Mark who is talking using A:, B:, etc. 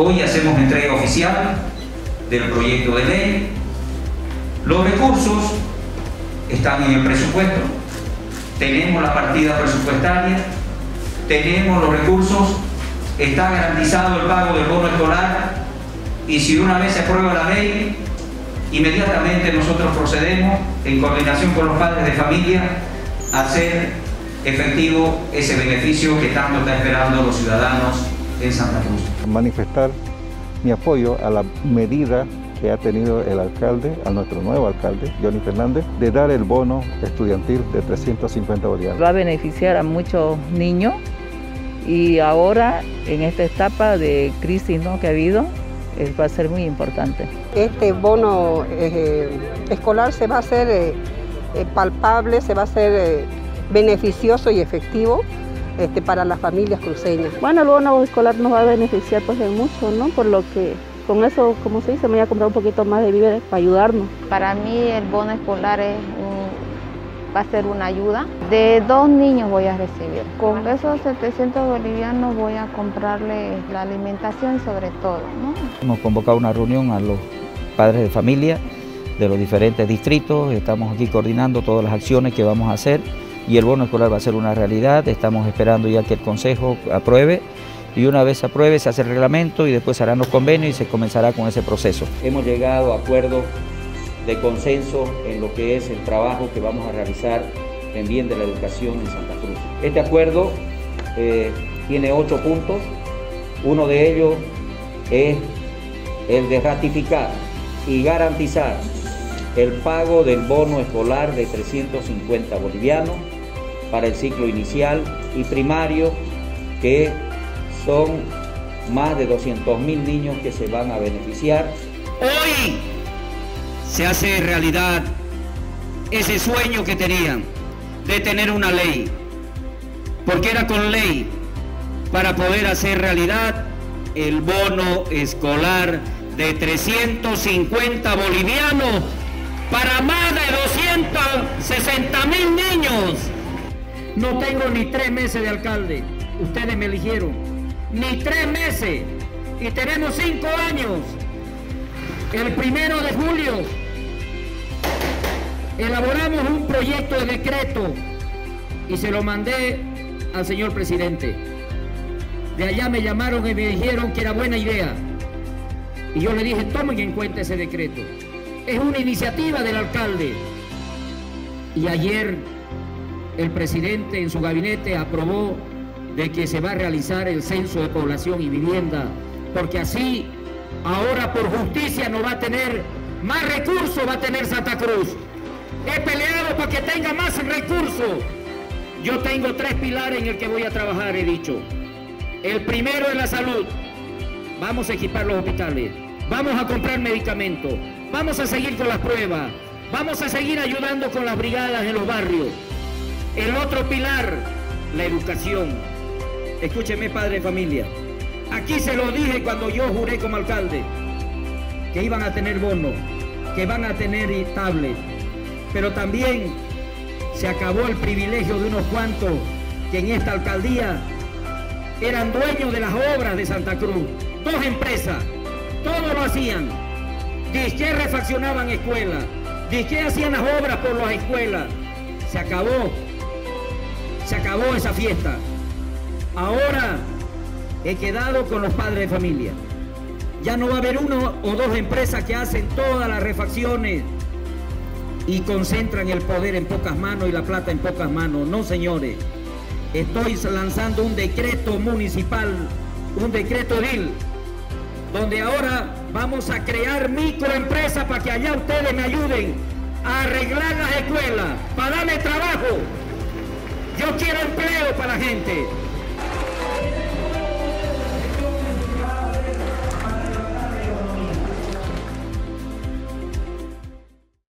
A: Hoy hacemos entrega oficial del proyecto de ley. Los recursos están en el presupuesto, tenemos la partida presupuestaria, tenemos los recursos, está garantizado el pago del bono escolar. Y si una vez se aprueba la ley, inmediatamente nosotros procedemos en coordinación con los padres de familia a hacer efectivo ese beneficio que tanto están esperando los ciudadanos en Santa Cruz.
B: Manifestar mi apoyo a la medida que ha tenido el alcalde, a nuestro nuevo alcalde, Johnny Fernández, de dar el bono estudiantil de 350 bolivianos.
C: Va a beneficiar a muchos niños y ahora en esta etapa de crisis ¿no? que ha habido, eh, va a ser muy importante.
D: Este bono eh, escolar se va a hacer eh, palpable, se va a hacer beneficioso y efectivo este, para las familias cruceñas.
E: Bueno, el bono escolar nos va a beneficiar pues en mucho, ¿no? Por lo que con eso, como se dice, me voy a comprar un poquito más de víveres para ayudarnos.
F: Para mí el bono escolar es va a ser una ayuda. De dos niños voy a recibir. Con esos 700 bolivianos voy a comprarle la alimentación sobre todo. ¿no?
G: Hemos convocado una reunión a los padres de familia de los diferentes distritos. Estamos aquí coordinando todas las acciones que vamos a hacer y el bono escolar va a ser una realidad. Estamos esperando ya que el Consejo apruebe y una vez apruebe se hace el reglamento y después harán los convenios y se comenzará con ese proceso. Hemos llegado a acuerdos de consenso en lo que es el trabajo que vamos a realizar en bien de la educación en Santa Cruz. Este acuerdo eh, tiene ocho puntos, uno de ellos es el de ratificar y garantizar el pago del bono escolar de 350 bolivianos para el ciclo inicial y primario, que son más de 200 mil niños que se van a beneficiar.
H: Hoy se hace realidad ese sueño que tenían de tener una ley, porque era con ley para poder hacer realidad el bono escolar de 350 bolivianos para más de 260 mil niños. No tengo ni tres meses de alcalde, ustedes me eligieron, ni tres meses, y tenemos cinco años. El primero de julio elaboramos un proyecto de decreto y se lo mandé al señor presidente. De allá me llamaron y me dijeron que era buena idea. Y yo le dije, tomen en cuenta ese decreto. Es una iniciativa del alcalde. Y ayer el presidente en su gabinete aprobó de que se va a realizar el censo de población y vivienda, porque así ahora por justicia no va a tener más recursos, va a tener Santa Cruz. He peleado para que tenga más recursos. Yo tengo tres pilares en el que voy a trabajar, he dicho. El primero es la salud. Vamos a equipar los hospitales. Vamos a comprar medicamentos. Vamos a seguir con las pruebas. Vamos a seguir ayudando con las brigadas en los barrios. El otro pilar, la educación. Escúcheme, padre de familia. Aquí se lo dije cuando yo juré como alcalde que iban a tener bono, que van a tener tablet, pero también se acabó el privilegio de unos cuantos que en esta alcaldía eran dueños de las obras de Santa Cruz. Dos empresas, todo lo hacían. Disque refaccionaban escuelas, disque hacían las obras por las escuelas. Se acabó, se acabó esa fiesta. Ahora he quedado con los padres de familia. Ya no va a haber uno o dos empresas que hacen todas las refacciones y concentran el poder en pocas manos y la plata en pocas manos. No, señores. Estoy lanzando un decreto municipal, un decreto DIL, donde ahora vamos a crear microempresas para que allá ustedes me ayuden a arreglar las escuelas, para darle trabajo. Yo quiero empleo para la gente.